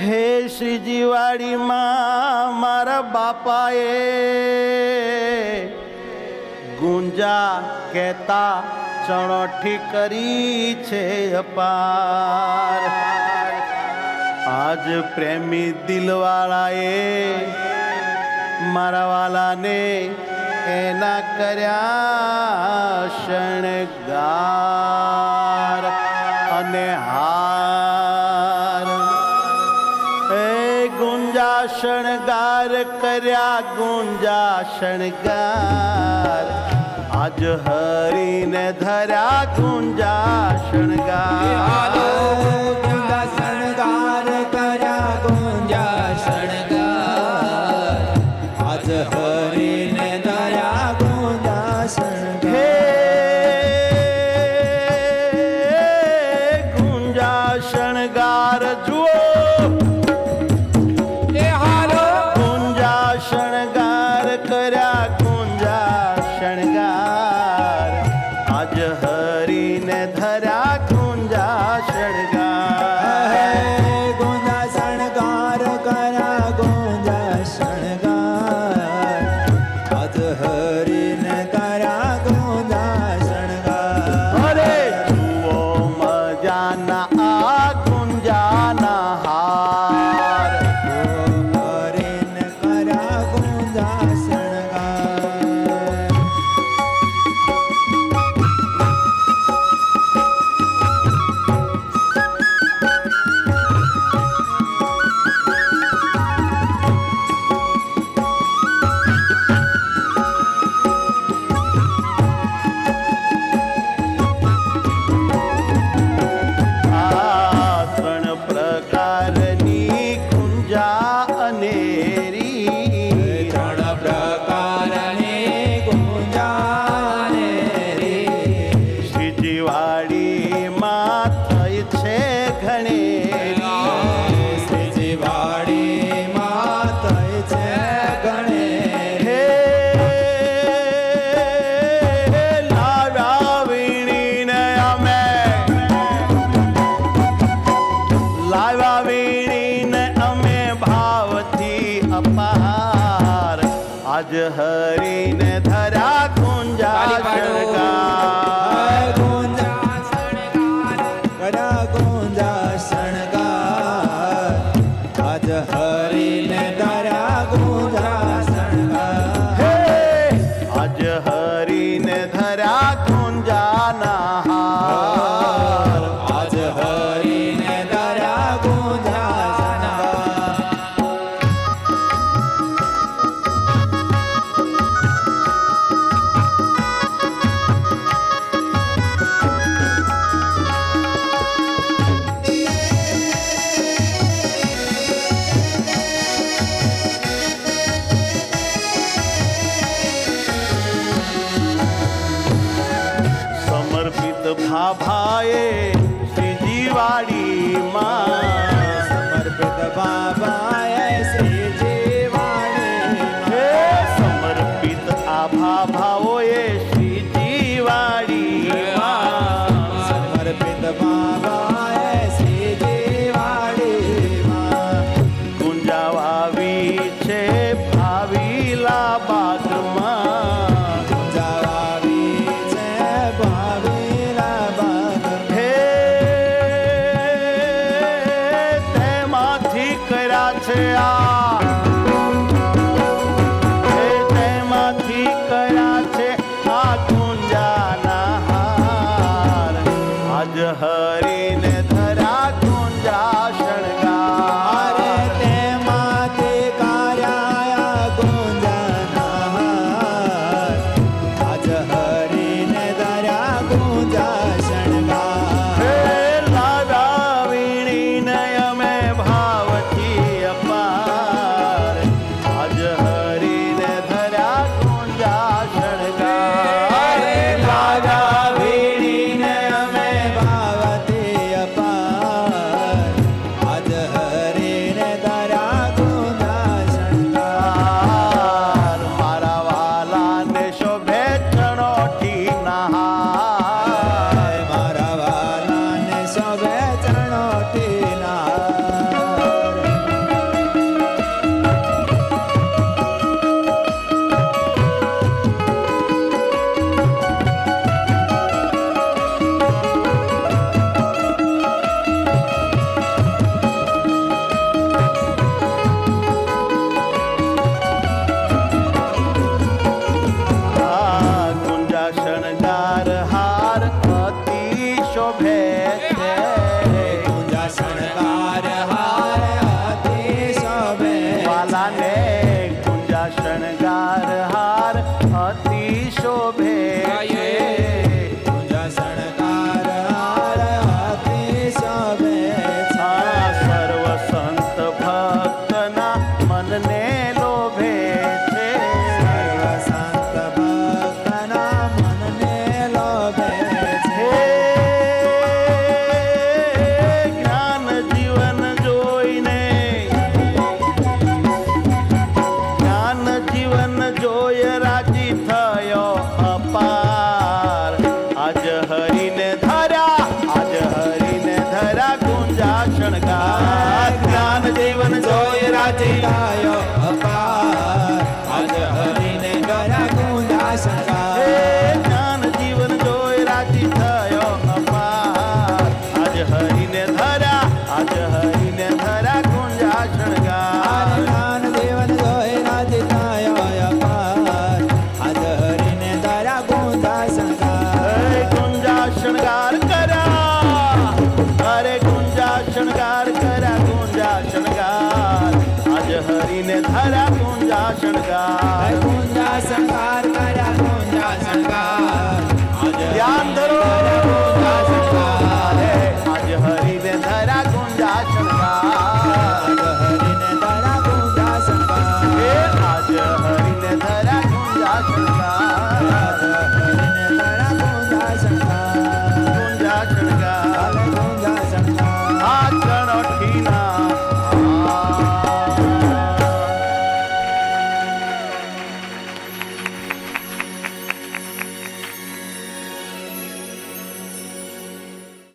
હે શ્રીજીવાડીમાં મારા બાપાએ ગુંજા કહેતા ચણોઠી કરી છે અપાર. આજ પ્રેમી દિલવાળાએ મારા વાલાને એના કર્યા શણગાર. કર્યા ગુંજા શણગાર આજ હરીને ધર્યા ગુંજા શણગાર हरि ने धरा कुंजासन का धरा कुंजासन का the vine. हरेण धरा गुञ्जाते माया गुञ्जा हरेण धरा गुञ्जा શણગાર હાર અતિ Daya ને ધરા કુંજા શણગાર. કુંજા શણગાર.